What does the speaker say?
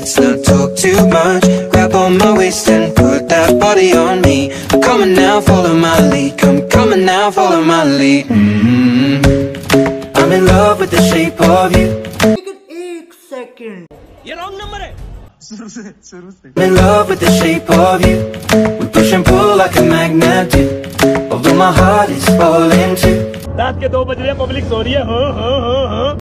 let's not talk too much. Grab on my waist and put that body on me. Come on now, follow my lead. Come, come on now, follow my lead. Mm-hmm. I'm in love with the shape of you. एक second ये wrong number है I'm in love with the shape of you. We push and pull like a magnet do. Although my heart is falling too. रात के दो बज रहे हैं public so रही है हाँ हाँ हाँ हाँ